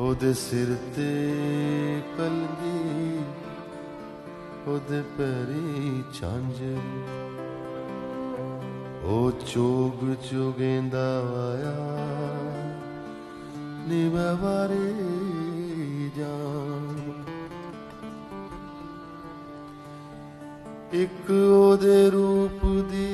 ਉਹਦੇ ਸਿਰ ਤੇ ਕਲਗੀ ਉਹਦੇ ਪਰੀ ਝਾਂਜਰ ਉਹ ਚੋਗ ਚੁਗੇਂਦਾ ਆਇਆ ਨਿਵਾਰੇ ਜਾਨ ਇੱਕ ਉਹਦੇ ਰੂਪ ਦੀ